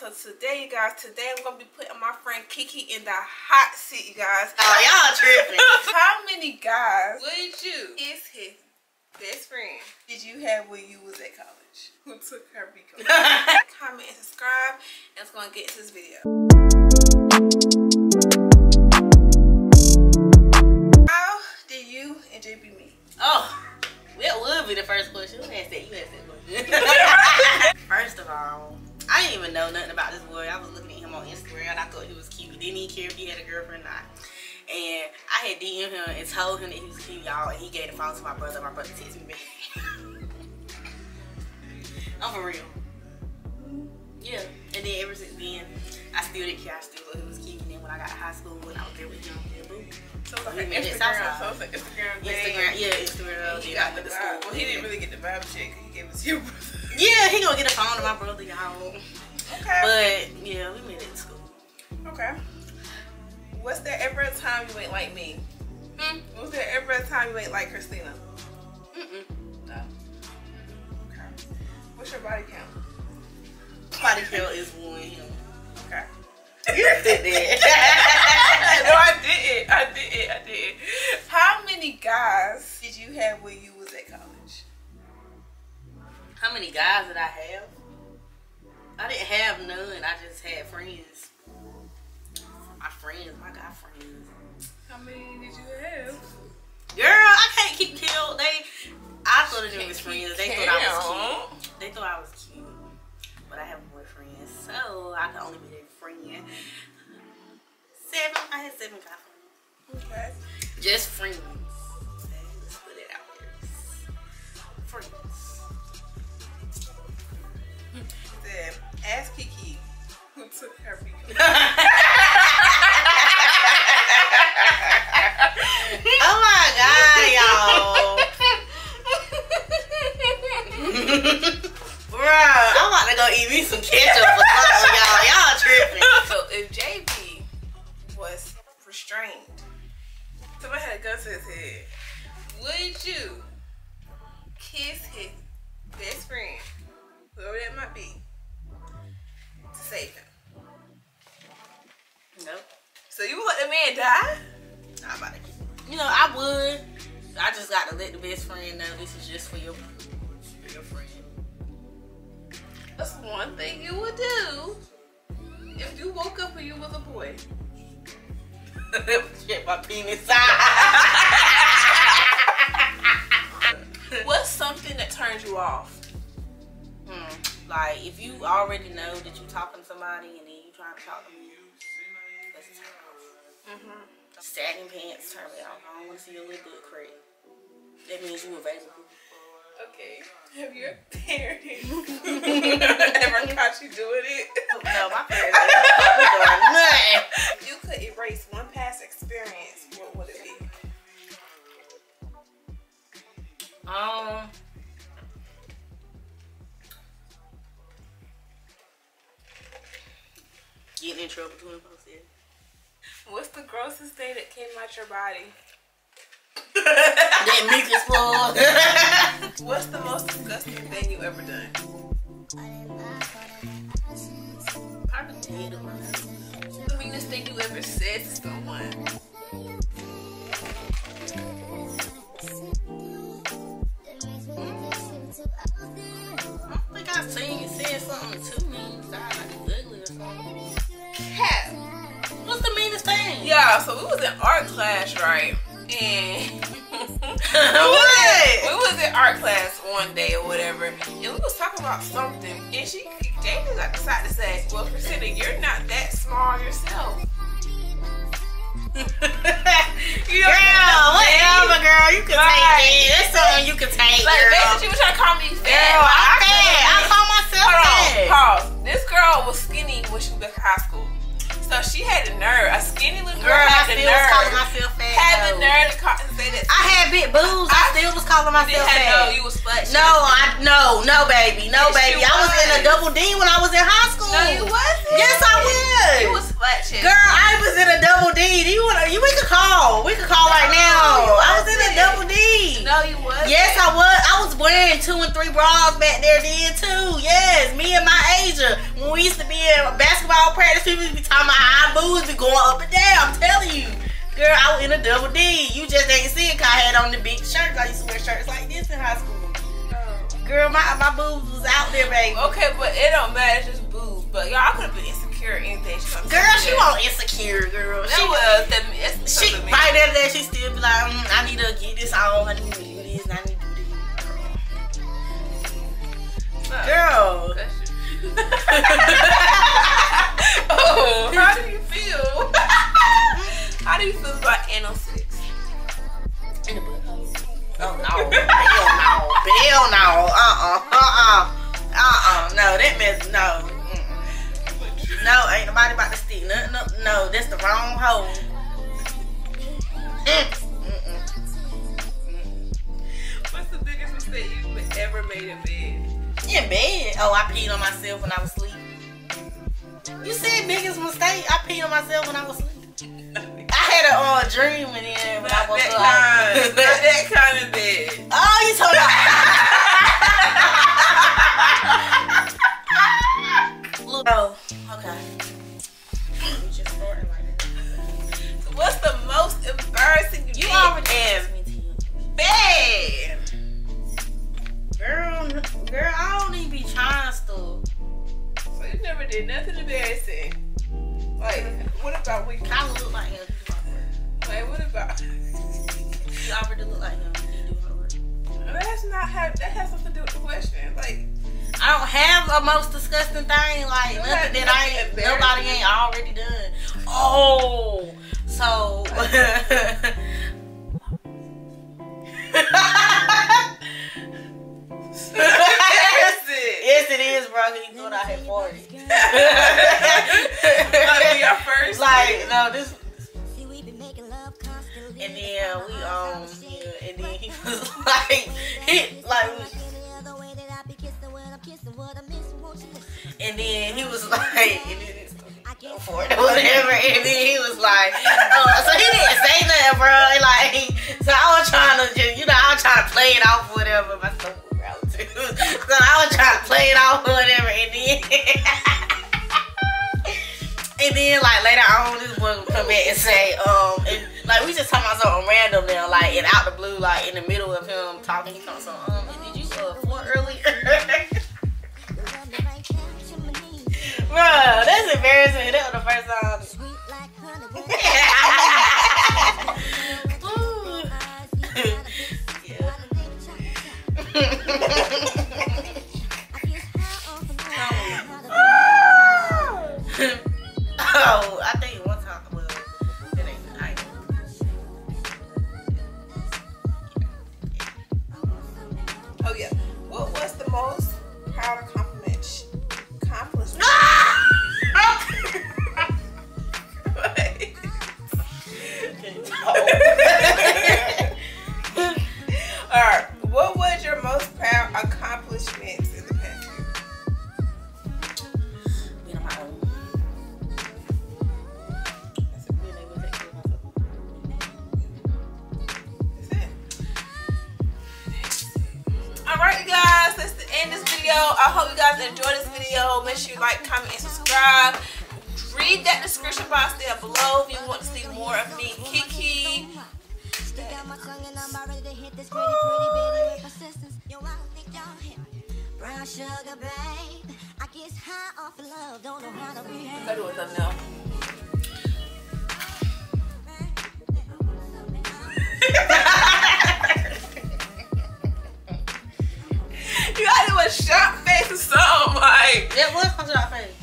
so today, you guys, today I'm gonna be putting my friend Keke in the hot seat, you guys. Oh, y'all tripping. How many guys Would you? is his Best friend. did you have when you was at college? Who took her because? Comment and subscribe, and it's going to get into this video. Even know nothing about this boy. I was looking at him on Instagram I thought he was cute. Didn't even care if he had a girlfriend or not. And I had DM'd him and told him that he was cute, y'all. And he gave the phone to my brother. My brother texted me back. I'm for real. Yeah. And then ever since then, I still didn't care. I still thought he was cute. And then when I got to high school and I was there with him, yeah, boo. So it's like an Instagram, so it's an Instagram thing. Instagram, yeah, Instagram. He got the vibe. school. Well, he didn't really get the vibe check. He gave it to your brother. Yeah, he gonna get a phone to my brother, y'all. Okay. But yeah, we met at school. Okay. Was there ever a time you ain't like me? Hmm? Was there ever a time you ain't like Christina? Mm-mm. No. Okay. What's your body count? Body count is one. Okay. You said that. no, I didn't. I didn't. I didn't. How many guys did you have when you was at college? How many guys did I have? I didn't have none. I just had friends. My friends, my guy friends. Go eat me some ketchup or something, y'all. Y'all tripping. So if JB was restrained, somebody had a gun to his head, would you kiss his best friend, whoever that might be, to save him? Nope. So you let the man die? I'm about to You know, I would. I just got to let the best friend know this is just for your, for your friend. That's one thing you would do if you woke up and you was a boy. Check my penis What's something that turns you off? Hmm. Like if you already know that you're talking to somebody and then you trying to talk to me, that's a turn off. Mm-hmm. Sagging pants turn me off. I don't want to see your little good crack. That means you available. Okay. Have your parents ever caught you doing it? No, my parents ain't doing nothing. If you could erase one past experience, what would it be? Um. Getting in trouble doing posted. What's the grossest thing that came out your body? That mucus plug. What's the most disgusting thing you ever done? Probably dead or something. The meanest thing you ever said to someone? I don't think I seen you saying something to me. Sound like you ugly or something. Cat. What's the meanest thing? Yeah, so we was in art class, right? And what? we was in art class one day or whatever, and we was talking about something, and she, Jamie, like decided to say, "Well, Christina, you're not that small yourself." you know, Girl, whatever, girl. You can Right. take it. That's something you can take, Like girl. basically, she was trying to call me fat. Girl, I'm fat. I call myself Hold on, fat. pause. This girl was skinny when she was in high school, so she had the nerve. A skinny little girl, Girl, had the was calling nerve. myself fat. Had the nerve to, call, say that. I had big boobs. I, I- still was calling myself have no, you was flat. No, I no, no, baby, no, Yes, baby. I was in a double D when I was in high school. No, you wasn't. Yes, I was. You was flat. Girl, I was in a double D. Do you wanna? You we could call. We could call right now. I was in a double D. No, you was. Yes, I was. I was wearing two and three bras back there then too. Yes, me and my Asia when we used to be in basketball practice, people be talking about how our boobs be going up and down. I'm telling you. Girl, I was in a double D. You just ain't see it cause I had on the big shirts. I used to wear shirts like this in high school. Girl, my my boobs was out there, baby. Okay, but it don't matter, it's just boobs. But y'all could have been insecure or anything. She girl, she won't insecure, girl. That she was that. That's she right there, that she still be like, mm, I need to get this on. I need to do this. I need to do this. Girl. oh, feel about anal sex? In the butt. Oh no. Hell no. Hell no. Uh-uh. Uh-uh. Uh-uh. No, that mess no. Mm-mm. No, ain't nobody about to stick nothing up. No, that's the wrong hole. Mm. What's the biggest mistake you've ever made in bed? In bed? Oh, I peed on myself when I was asleep. You said biggest mistake? I peed on myself when I was asleep. I had a uh, dream and then when I was that kind, not that kind of bed. Oh, you talking about? oh, like him. He do her work. That's not how. That has something to do with the question. Like, I don't have a most disgusting thing. Like nothing that I ain't, nobody ain't already done. Oh, so. yes, it is, bro. You thought I had 40. That'll be our first. Like, no, this. like he like and then he was like for it or whatever and then he was like uh, so he didn't say nothing bro like so I was trying to just you know I was trying to play it off whatever my stuff was too so I was trying to play it off whatever and then and then like later on this boy come back and say um like we just talking about something random now, like and out the blue, like in the middle of him talking, he comes on, um, did you uh flirt earlier? Bruh, that's embarrassing. That was the first time. Video. I hope you guys enjoyed this video. Make sure you like, comment, and subscribe. Read that description box down below if you want to see more of me Keke. I. Brown sugar, babe. I get high off of love, don't know how to behave. Go do a thumbnail. you gotta do a shot face or something like. That was comes out face.